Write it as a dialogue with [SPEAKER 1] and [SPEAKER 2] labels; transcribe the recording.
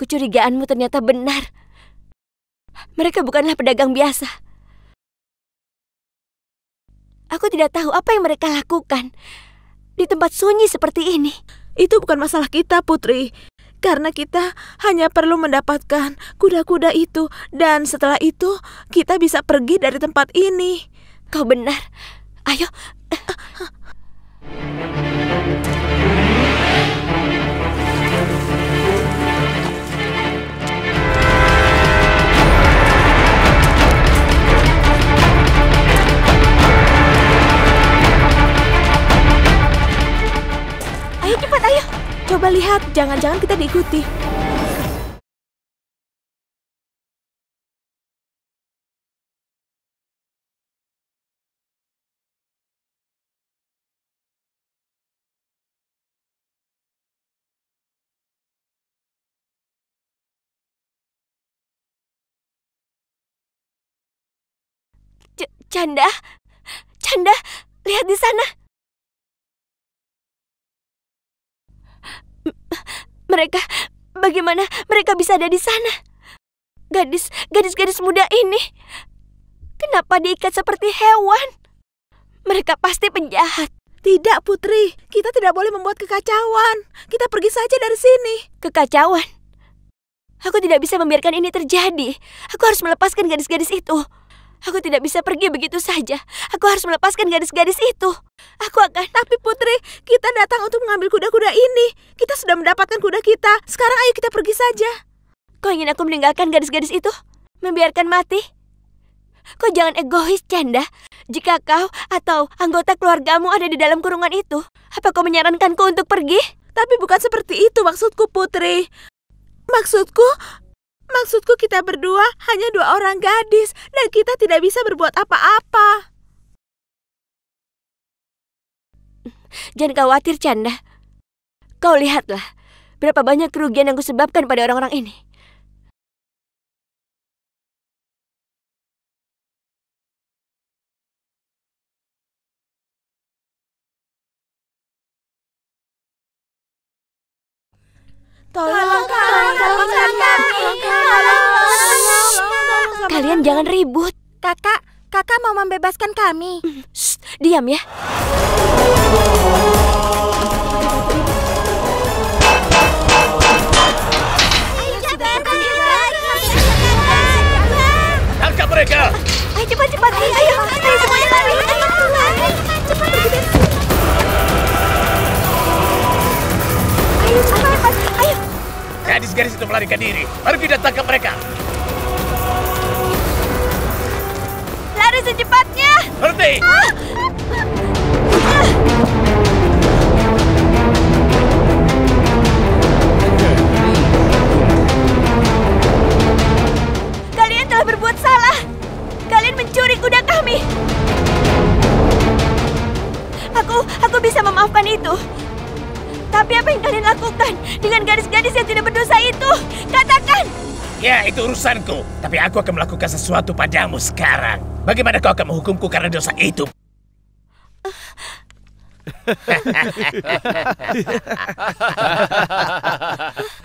[SPEAKER 1] Kecurigaanmu ternyata benar. Mereka bukanlah pedagang biasa. Aku tidak tahu apa yang mereka lakukan di tempat sunyi seperti ini.
[SPEAKER 2] Itu bukan masalah kita, Putri. Karena kita hanya perlu mendapatkan kuda-kuda itu dan setelah itu kita bisa pergi dari tempat ini.
[SPEAKER 1] Kau benar. Ayo.
[SPEAKER 2] Lihat, jangan-jangan kita diikuti.
[SPEAKER 1] Canda, Canda, lihat di sana. Mereka, bagaimana mereka bisa ada di sana? Gadis, gadis-gadis muda ini, kenapa diikat seperti hewan? Mereka pasti penjahat.
[SPEAKER 2] Tidak, Putri. Kita tidak boleh membuat kekacauan. Kita pergi saja dari sini.
[SPEAKER 1] Kekacauan? Aku tidak bisa membiarkan ini terjadi. Aku harus melepaskan gadis-gadis itu. Aku tidak bisa pergi begitu saja. Aku harus melepaskan gadis-gadis itu. Aku akan...
[SPEAKER 2] Tapi Putri, kita datang untuk mengambil kuda-kuda ini. Kita sudah mendapatkan kuda kita. Sekarang ayo kita pergi saja.
[SPEAKER 1] Kau ingin aku meninggalkan gadis-gadis itu? Membiarkan mati? Kau jangan egois, Canda. Jika kau atau anggota keluargamu ada di dalam kurungan itu, apa kau menyarankanku untuk pergi?
[SPEAKER 2] Tapi bukan seperti itu maksudku, Putri. Maksudku, maksudku kita berdua hanya dua orang gadis dan kita tidak bisa berbuat apa-apa.
[SPEAKER 1] Jangan khawatir, Canda. Kau lihatlah, berapa banyak kerugian yang kusebabkan pada orang-orang ini.
[SPEAKER 2] Tolong kami, lepaskan kami.
[SPEAKER 1] Kalian jangan ribut.
[SPEAKER 3] Kakak, kakak mau membebaskan kami.
[SPEAKER 1] Shh, diam ya.
[SPEAKER 4] Tangkap mereka!
[SPEAKER 1] Ayo cepat cepat. Ayo, ayo, ayo semuanya. Ayo, lari.
[SPEAKER 4] Gadis-gadis itu melarikan diri. Pergi dan tangkap mereka.
[SPEAKER 1] Lari secepatnya.
[SPEAKER 4] Berhenti!
[SPEAKER 1] Kalian telah berbuat salah. Kalian mencuri kuda kami. Aku, aku bisa memaafkan itu. Tapi apa yang kalian lakukan dengan gadis-gadis yang tidak berdosa itu? Katakan!
[SPEAKER 4] Ya, itu urusanku. Tapi aku akan melakukan sesuatu padamu sekarang. Bagaimana kau akan menghukumku karena dosa itu?